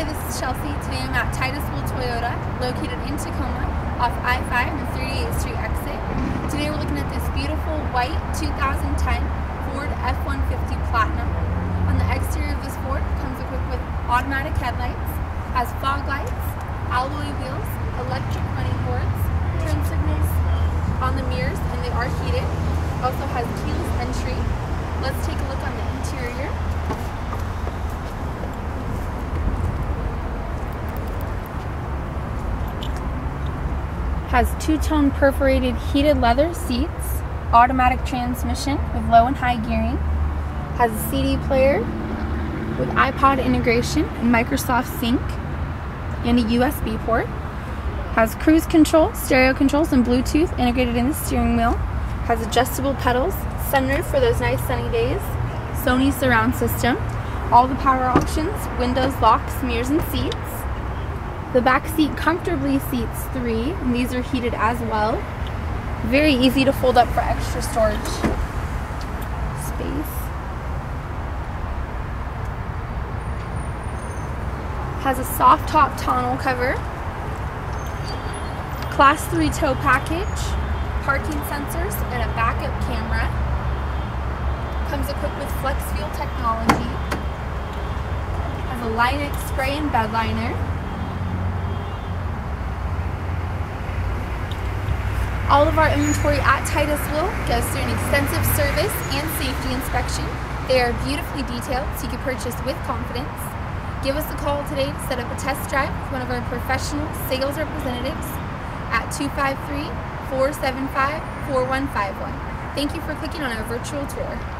Hi, this is Chelsea. Today I'm at Titus-Will Toyota, located in Tacoma, off I-5 and 38th Street exit. Today we're looking at this beautiful white 2010 Ford F-150 Platinum. On the exterior of this Ford comes equipped with automatic headlights, has fog lights, alloy wheels, electric running boards, turn signals on the mirrors, and they are heated. Also has keyless entry. Let's take a look on the interior. Has two-tone perforated heated leather seats, automatic transmission with low and high gearing, has a CD player with iPod integration and Microsoft Sync, and a USB port, has cruise control, stereo controls, and Bluetooth integrated in the steering wheel, has adjustable pedals, sunroof for those nice sunny days, Sony surround system, all the power options, windows, locks, mirrors, and seats, the back seat comfortably seats three, and these are heated as well. Very easy to fold up for extra storage space. Has a soft top tonneau cover. Class 3 tow package, parking sensors, and a backup camera. Comes equipped with flex fuel technology. Has a Line-X spray and bed liner. All of our inventory at Titus-Will goes through an extensive service and safety inspection. They are beautifully detailed so you can purchase with confidence. Give us a call today to set up a test drive with one of our professional sales representatives at 253 475 4151. Thank you for clicking on our virtual tour.